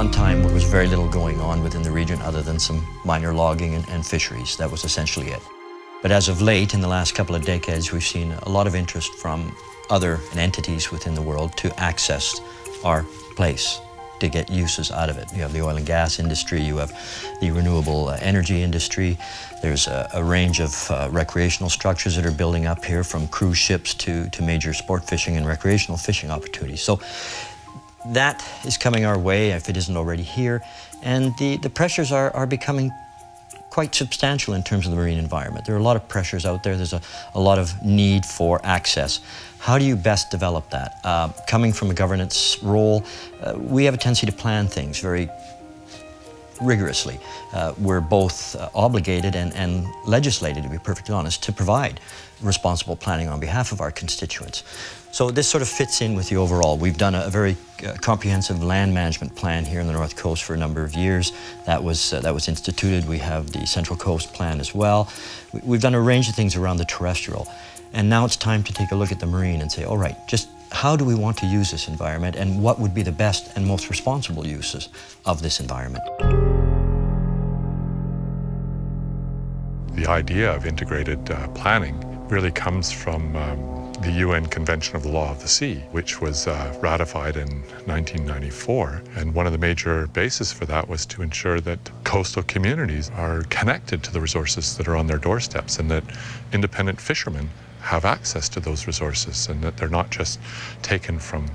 one time there was very little going on within the region other than some minor logging and, and fisheries. That was essentially it. But as of late, in the last couple of decades, we've seen a lot of interest from other entities within the world to access our place to get uses out of it. You have the oil and gas industry, you have the renewable uh, energy industry, there's a, a range of uh, recreational structures that are building up here from cruise ships to, to major sport fishing and recreational fishing opportunities. So that is coming our way if it isn't already here. And the, the pressures are, are becoming quite substantial in terms of the marine environment. There are a lot of pressures out there. There's a, a lot of need for access. How do you best develop that? Uh, coming from a governance role, uh, we have a tendency to plan things very rigorously. Uh, we're both uh, obligated and, and legislated, to be perfectly honest, to provide responsible planning on behalf of our constituents. So this sort of fits in with the overall. We've done a, a very uh, comprehensive land management plan here in the North Coast for a number of years. That was, uh, that was instituted. We have the Central Coast plan as well. We, have done a range of things around the terrestrial. And now it's time to take a look at the marine and say, all right, just how do we want to use this environment and what would be the best and most responsible uses of this environment? The idea of integrated uh, planning really comes from um, the UN Convention of the Law of the Sea, which was uh, ratified in 1994. And one of the major bases for that was to ensure that coastal communities are connected to the resources that are on their doorsteps and that independent fishermen have access to those resources and that they're not just taken from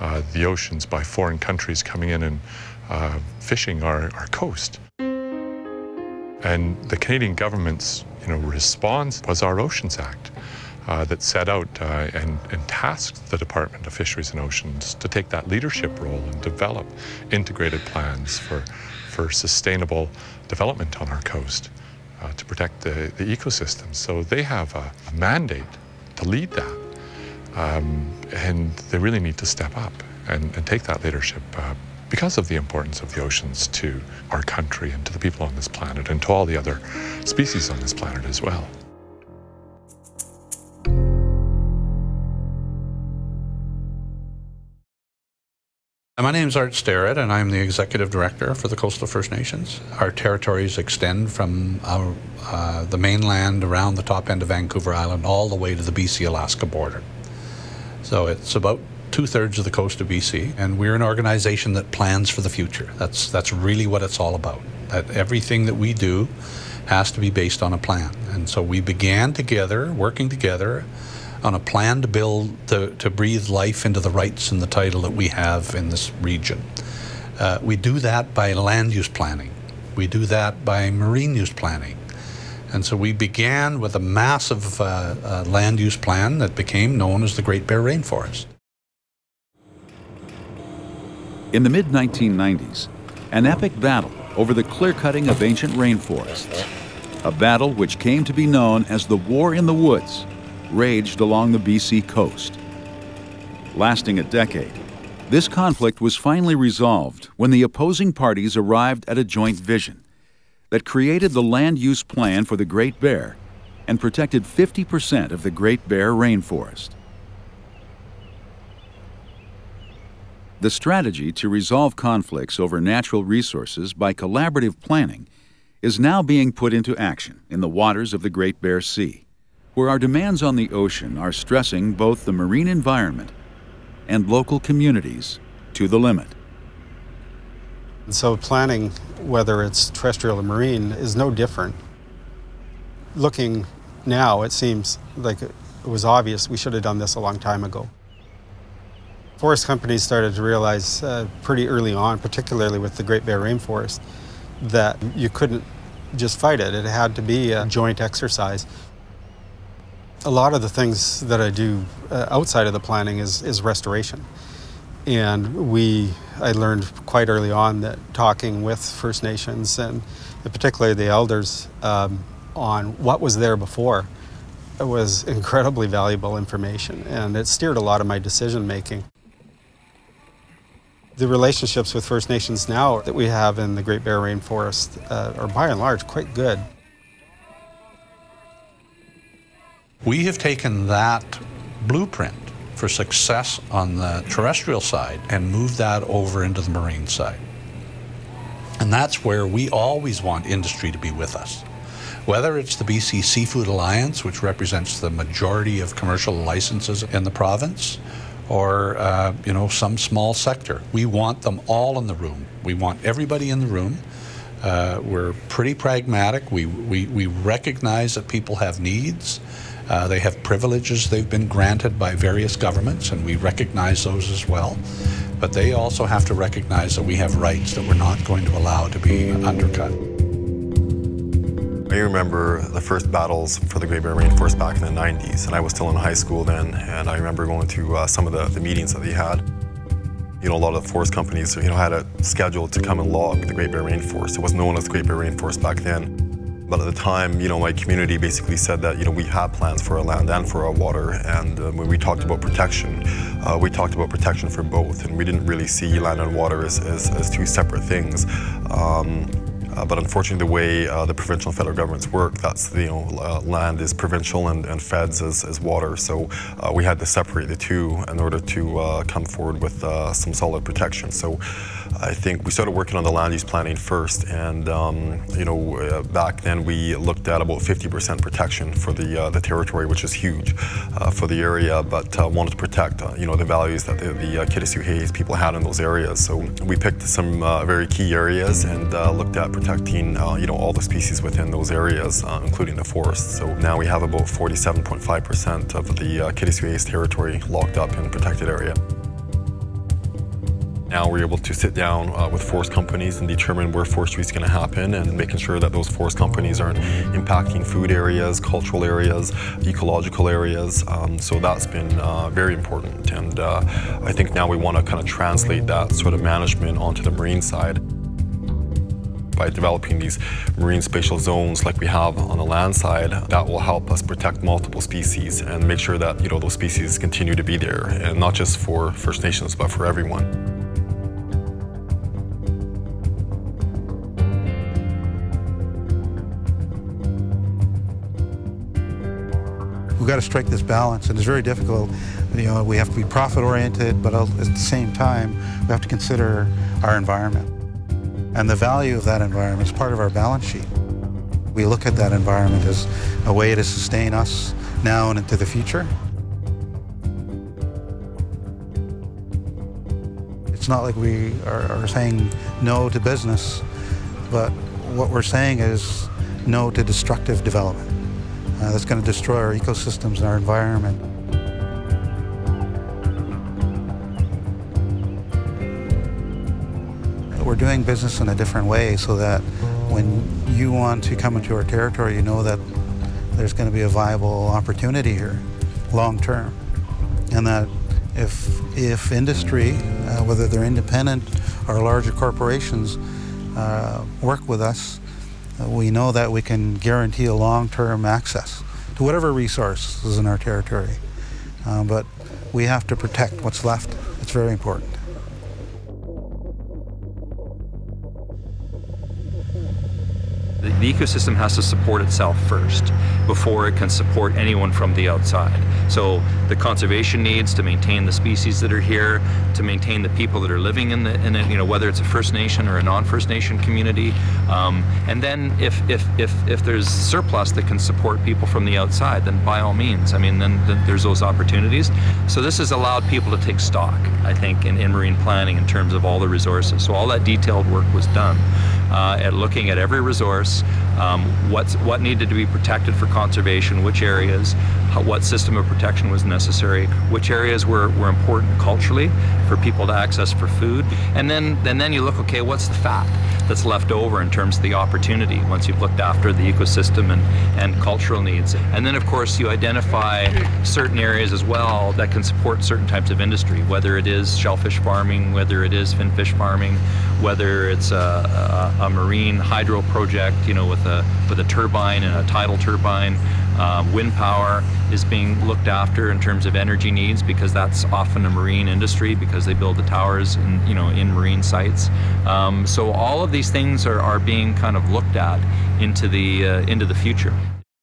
uh, the oceans by foreign countries coming in and uh, fishing our, our coast. And the Canadian government's you know, response was our Oceans Act uh, that set out uh, and, and tasked the Department of Fisheries and Oceans to take that leadership role and develop integrated plans for, for sustainable development on our coast uh, to protect the, the ecosystem. So they have a, a mandate to lead that. Um, and they really need to step up and, and take that leadership uh, because of the importance of the oceans to our country and to the people on this planet and to all the other species on this planet as well. My name is Art Sterritt, and I'm the Executive Director for the Coastal First Nations. Our territories extend from our, uh, the mainland around the top end of Vancouver Island all the way to the BC-Alaska border. So it's about two-thirds of the coast of BC, and we're an organization that plans for the future. That's, that's really what it's all about. That everything that we do has to be based on a plan. And so we began together, working together, on a plan to build, to, to breathe life into the rights and the title that we have in this region. Uh, we do that by land use planning. We do that by marine use planning. And so we began with a massive uh, uh, land use plan that became known as the Great Bear Rainforest. In the mid 1990s, an epic battle over the clear cutting of ancient rainforests. A battle which came to be known as the War in the Woods raged along the BC coast. Lasting a decade, this conflict was finally resolved when the opposing parties arrived at a joint vision that created the land use plan for the Great Bear and protected 50% of the Great Bear rainforest. The strategy to resolve conflicts over natural resources by collaborative planning is now being put into action in the waters of the Great Bear Sea where our demands on the ocean are stressing both the marine environment and local communities to the limit. So planning, whether it's terrestrial or marine, is no different. Looking now, it seems like it was obvious we should have done this a long time ago. Forest companies started to realize uh, pretty early on, particularly with the Great Bear Rainforest, that you couldn't just fight it. It had to be a joint exercise a lot of the things that I do uh, outside of the planning is, is restoration. And we, I learned quite early on that talking with First Nations and particularly the elders um, on what was there before was incredibly valuable information and it steered a lot of my decision making. The relationships with First Nations now that we have in the Great Bear Rainforest uh, are by and large quite good. We have taken that blueprint for success on the terrestrial side and moved that over into the marine side. And that's where we always want industry to be with us. Whether it's the BC Seafood Alliance, which represents the majority of commercial licenses in the province, or uh, you know some small sector, we want them all in the room. We want everybody in the room. Uh, we're pretty pragmatic. We, we, we recognize that people have needs. Uh, they have privileges they've been granted by various governments, and we recognize those as well. But they also have to recognize that we have rights that we're not going to allow to be undercut. I remember the first battles for the Great Bear Rainforest back in the 90s, and I was still in high school then, and I remember going to uh, some of the, the meetings that they had. You know, a lot of the forest companies, you know, had a schedule to come and log the Great Bear Rainforest. It was known as Great Bear Rainforest back then. But at the time, you know, my community basically said that, you know, we have plans for our land and for our water. And uh, when we talked about protection, uh, we talked about protection for both. And we didn't really see land and water as, as, as two separate things. Um, uh, but unfortunately, the way uh, the provincial and federal governments work, that's you know uh, land is provincial and, and feds is, is water. So uh, we had to separate the two in order to uh, come forward with uh, some solid protection. So I think we started working on the land use planning first, and um, you know back then we looked at about 50% protection for the the territory, which is huge for the area, but wanted to protect you know the values that the, the Kitasoo Xai'xais people had in those areas. So we picked some very key areas and looked at protecting uh, you know all the species within those areas, uh, including the forest. So now we have about 47.5% of the uh, Kitasoo territory locked up in protected area. Now we're able to sit down uh, with forest companies and determine where forestry is going to happen and making sure that those forest companies aren't impacting food areas, cultural areas, ecological areas. Um, so that's been uh, very important. And uh, I think now we want to kind of translate that sort of management onto the marine side by developing these marine spatial zones like we have on the land side, that will help us protect multiple species and make sure that you know those species continue to be there, and not just for First Nations, but for everyone. Got to strike this balance, and it's very difficult. You know, we have to be profit-oriented, but at the same time, we have to consider our environment. And the value of that environment is part of our balance sheet. We look at that environment as a way to sustain us now and into the future. It's not like we are, are saying no to business, but what we're saying is no to destructive development. Uh, that's going to destroy our ecosystems and our environment. we're doing business in a different way so that when you want to come into our territory, you know that there's going to be a viable opportunity here long term. And that if, if industry, uh, whether they're independent or larger corporations, uh, work with us, we know that we can guarantee a long-term access to whatever resource is in our territory. Uh, but we have to protect what's left. It's very important. The, ecosystem has to support itself first before it can support anyone from the outside. So the conservation needs to maintain the species that are here, to maintain the people that are living in, the, in it, you know, whether it's a First Nation or a non-First Nation community. Um, and then if, if, if, if there's surplus that can support people from the outside, then by all means, I mean, then, then there's those opportunities. So this has allowed people to take stock, I think, in, in marine planning in terms of all the resources. So all that detailed work was done uh, at looking at every resource, um, what's, what needed to be protected for conservation, which areas, how, what system of protection was necessary, which areas were, were important culturally for people to access for food, and then, and then you look, okay, what's the fat that's left over in terms of the opportunity once you've looked after the ecosystem and, and cultural needs. And then, of course, you identify certain areas as well that can support certain types of industry, whether it is shellfish farming, whether it is finfish farming, whether it's a, a, a marine hydro project, you know, with a, with a turbine and a tidal turbine, uh, wind power is being looked after in terms of energy needs because that's often a marine industry because they build the towers in, you know, in marine sites. Um, so all of these things are, are being kind of looked at into the, uh, into the future.